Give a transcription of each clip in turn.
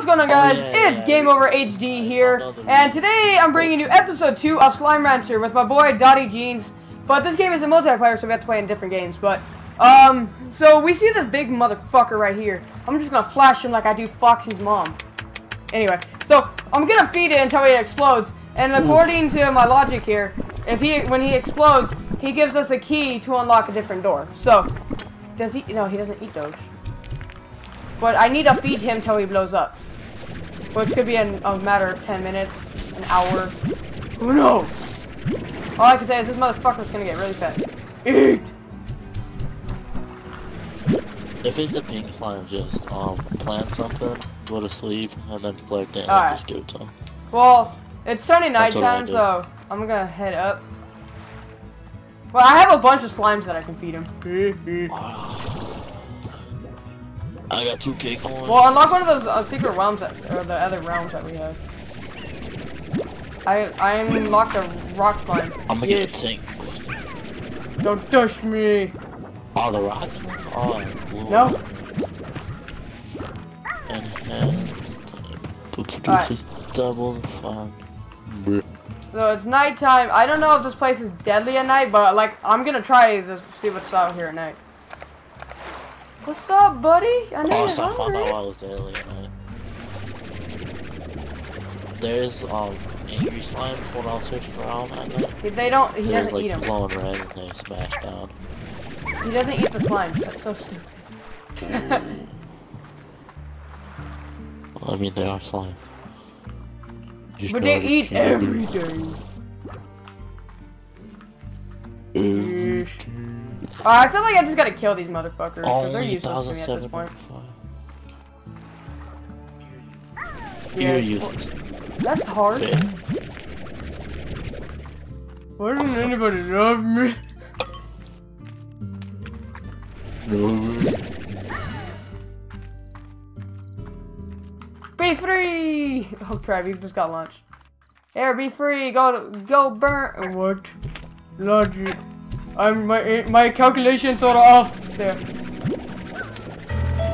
What's going on guys? Oh, yeah, it's yeah. Game Over HD here, and today I'm bringing you episode 2 of Slime Rancher with my boy Dotty Jeans. But this game is a multiplayer, so we have to play in different games. But, um, so we see this big motherfucker right here. I'm just gonna flash him like I do Foxy's mom. Anyway, so I'm gonna feed it until it explodes, and according to my logic here, if he, when he explodes, he gives us a key to unlock a different door. So, does he, no, he doesn't eat those. But I need to feed him till he blows up. Which could be in a matter of 10 minutes, an hour. Who knows? All I can say is this motherfucker's gonna get really fat. Eat! If it's a pink slime, just um plant something, go to sleep, and then collect it, and Alright. just it to him. Well, it's starting That's what I nighttime, so I'm gonna head up. Well, I have a bunch of slimes that I can feed him. I got two K coins. Well, unlock one of those uh, secret realms that, or the other realms that we have. I I unlocked a rock slime. I'm gonna Yeah. get a tank. Don't touch me. Oh, the rocks? Oh, blue. No. Enhanced. Who produces double fun? So it's nighttime. I don't know if this place is deadly at night, but like I'm gonna try to see what's out here at night. What's up, buddy? I know Oh, you're so I found out hungry. I was early at night. There's um angry slimes when I was searching around at night. They don't. He There's doesn't like eat them. glowing red and they smash down. He doesn't eat the slimes. That's so stupid. Well, I mean, they are slime. Just but they eat candy. everything. Uh, I feel like I just gotta kill these motherfuckers because they're useless to me at this point. Yeah, You're useless. That's hard. Fair. Why doesn't anybody love me? No. Be free! Oh crap, you just got lunch. Here, be free. Go, go burn. What? Logic. I'm my my calculations are off there.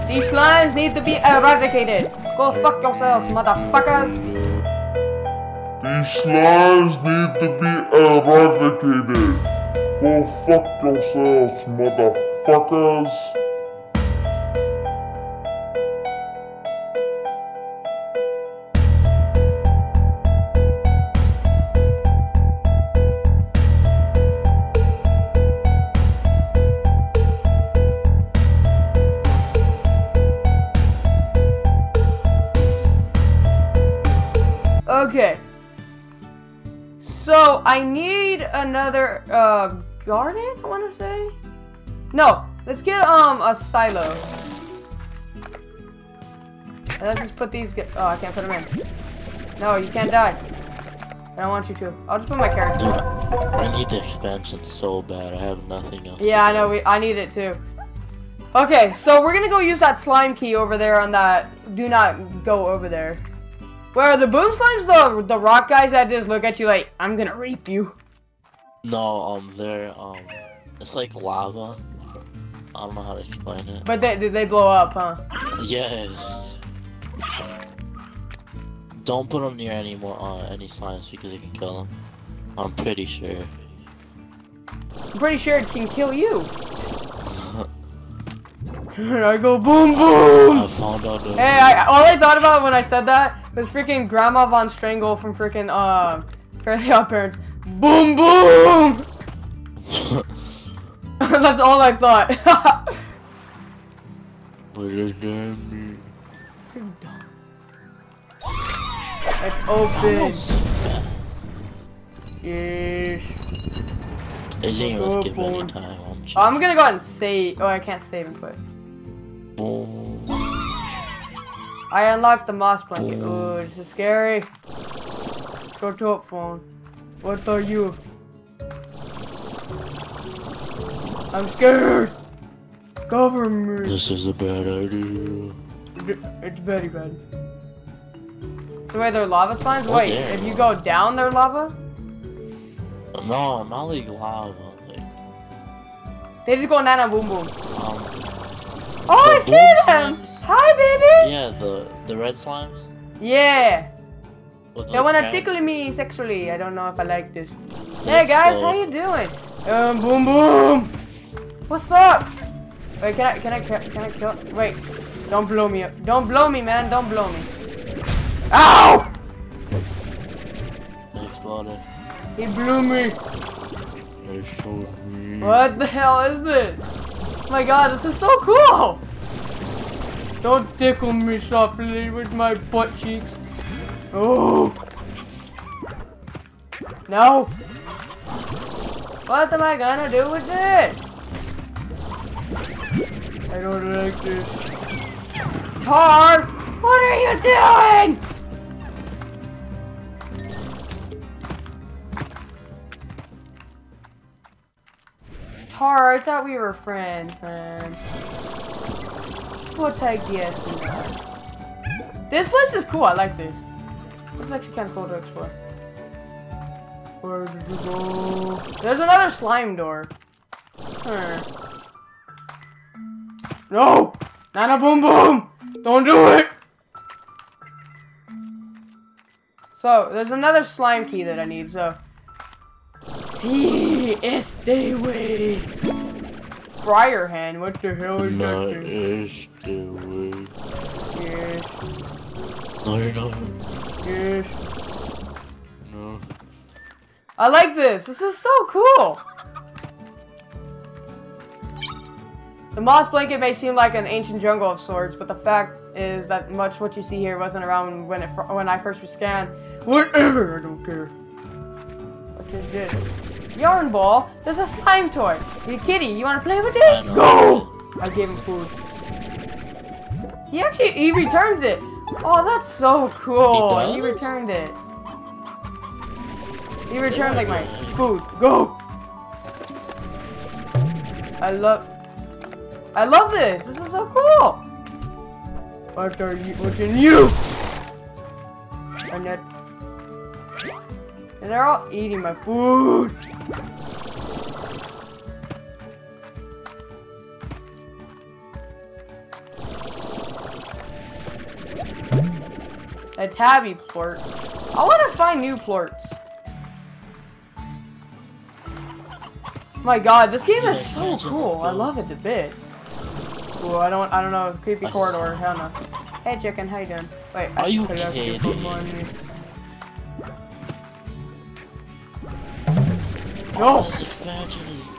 These slimes need to be eradicated. Go fuck yourselves, motherfuckers. These slimes need to be eradicated. Go fuck yourselves, motherfuckers. I need another uh garden. I want to say. No, let's get um a silo. And let's just put these. Oh, I can't put them in. No, you can't die. I don't want you to. I'll just put my carrots. Dude, I need the expansion so bad. I have nothing else. to Yeah, I know. We, I need it too. Okay, so we're gonna go use that slime key over there on that. Do not go over there. Where are the boom slimes? The the rock guys that just look at you like I'm gonna rape you. No, um, they're um, it's like lava. I don't know how to explain it. But they they blow up, huh? Yes. Don't put them near any more uh, any slimes because it can kill them. I'm pretty sure. I'm pretty sure it can kill you. I go boom boom. I found out. that- Hey, I, all I thought about when I said that was freaking Grandma Von Strangle from freaking uh, Fairly Odd Parents. Boom boom. That's all I thought. What is that? it's open. Yes. It didn't even Go skip any time. I'm. I'm gonna go ahead and save. Oh, I can't save and quit. I unlocked the moss blanket. Oh, this is scary. Shut up, phone. What are you? I'm scared. Cover me. This is a bad idea. It's very bad. So wait, they're lava slimes? Oh, Wait, if you go down, they're lava? No, not like lava. Like, They just go down nana boom boom. um, Oh, I see them. slimes? Hi, baby. Yeah, the the red slimes. Yeah. With They wanna tickle me sexually. I don't know if I like this. Hey guys, go. how you doing? Um, boom boom. What's up? Wait, can I can I can I kill? Wait, don't blow me up. Don't blow me, man. Don't blow me. Ow! They exploded. He blew me. They me. What the hell is this? My god, this is so cool! Don't tickle me softly with my butt cheeks. Oh! No! What am I gonna do with it? I don't like this. Tarr! What are you doing? Tarr, I thought we were friends, man. We'll take the SD. This place is cool. I like this. This is actually kind of cool to explore. Where did you go? There's another slime door. Huh. No! Nana Boom Boom! Don't do it! So, there's another slime key that I need, so... is the way. Briar hand, what the hell is No, that? thing? it's the way. Yes, No, you're not. yes. No. I like this. This is so cool. The moss blanket may seem like an ancient jungle of sorts, but the fact is that much what you see here wasn't around when it fir- when I first was scanned. Whatever, I don't care. What is this? Yarn ball. There's a slime toy. You kitty, you want to play with it? know. Go! I gave him food. He actually he returns it. Oh, that's so cool. He He, returned it. He returned like my food. Go. I love. I love this. This is so cool. What are you? What's in you? And that. And they're all eating my food. A tabby plort. I want to find new plorts. My God, this game is so cool. I love it to bits. Ooh, I don't, I don't know, creepy I corridor. Hell no. Hey, chicken, how you doing? Wait, Are I you kidding? No, This expansion is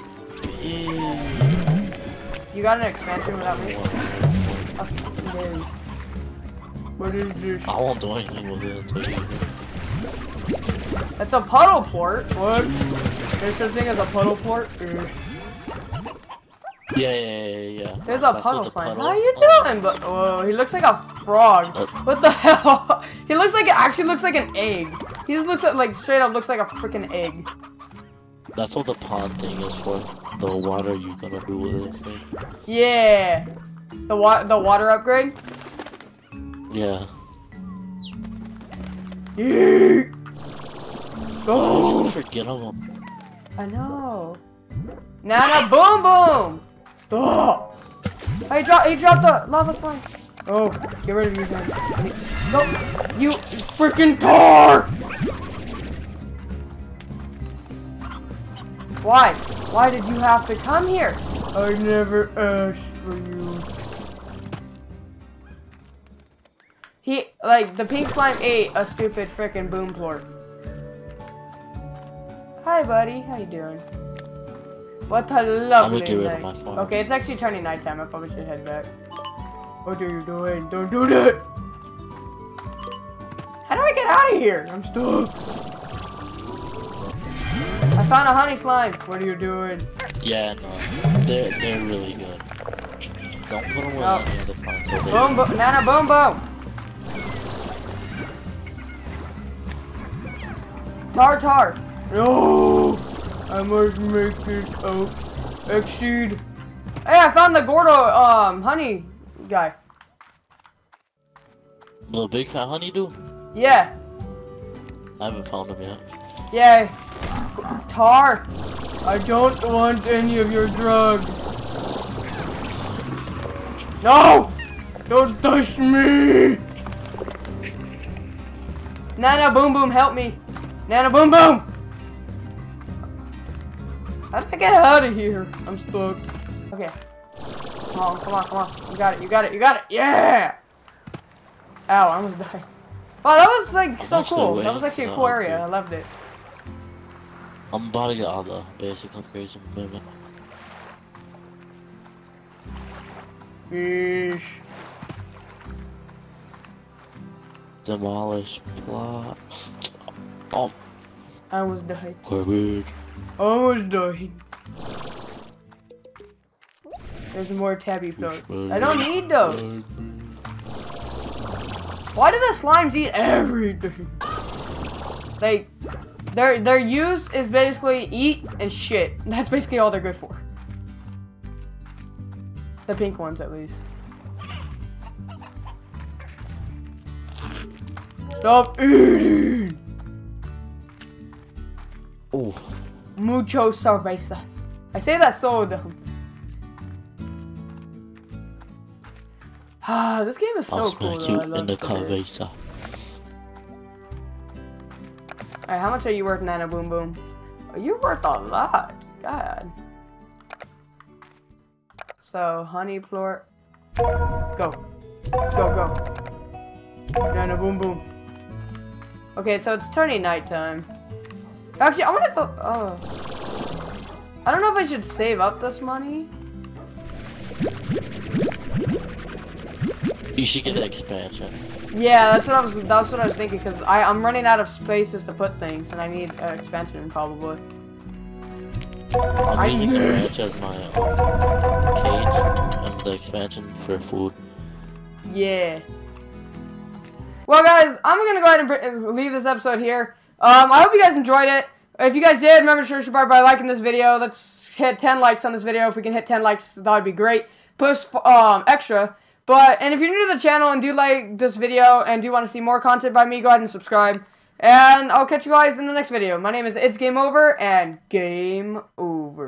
big. you got an expansion without me. Oh, fucking you. What is this? I won't do anything with it until. It's a puddle port. What? There's such thing as a puddle port. Ugh. Yeah, yeah, yeah, yeah. There's a That's puddle the slime. puddle- How you oh. doing? But oh, he looks like a frog. Uh, What the hell? he looks like it actually looks like an egg. He just looks like, like straight up looks like a freaking egg. That's what the pond thing is for. The water you gonna do with this thing. Yeah. The wa the water upgrade. Yeah. I Oh, actually forget about I know. Nana boom boom. Stop. Oh, he dropped. He dropped the lava slime. Oh, get rid of you then. Nope. you freaking tarr! Why? Why did you have to come here? I never asked for you. He, like, the pink slime ate a stupid freaking boom plort. Hi, buddy. How you doing? What a lovely get rid of night. my farms. Okay, it's actually turning nighttime. I probably should head back. What are you doing? Don't do that! How do I get out of here? I'm stuck. I found a honey slime. What are you doing? Yeah, no. They're they're really good. Don't put them with No. any other farms. So Boom, boom, Nana, boom, boom. Tarr, tarr. No, I must make this out. Exceed. Hey, I found the Gordo, um, honey guy. The big fat honeydew? Yeah, I haven't found him yet. yeah. Tarr. I don't want any of your drugs. No! Don't touch me! Nana Boom Boom, help me! Nana Boom Boom! How do I get out of here? I'm stuck. Okay. Come on, come on, come on. You got it, you got it, you got it! Yeah! Ow, I almost died. Wow, that was like so cool. That was actually a cool area. I loved it. I'm about to get all the basic upgrades in a minute. Fish. Demolish plots. Oh. I almost died. Covered. Almost died. There's more tabby plots. I don't need those. Why do the slimes eat everything? They, their their use is basically eat and shit. That's basically all they're good for. The pink ones, at least. Stop eating! Oh. Mucho cervezas. I say that so dumb. Ah, this game is so I'll cool. smack Though. you in the players. cabeza. Alright, how much are you worth, Nana Boom Boom? You're worth a lot. God. So, honey plort. Go. Go, go. Nana Boom Boom. Okay, so it's turning nighttime. Actually, I want to go. Oh. I don't know if I should save up this money. You should get an expansion. Yeah, that's what I was. That's what I was thinking because I I'm running out of spaces to put things, and I need an expansion probably. I I'm using the ranch as my um, cage and the expansion for food. Yeah. Well, guys, I'm gonna go ahead and leave this episode here. Um, I hope you guys enjoyed it. If you guys did, remember to show support by liking this video. Let's hit 10 likes on this video. If we can hit 10 likes, that would be great. Push um extra. But and if you're new to the channel and do like this video and do want to see more content by me, go ahead and subscribe. And I'll catch you guys in the next video. My name is It's Game Over and Game Over.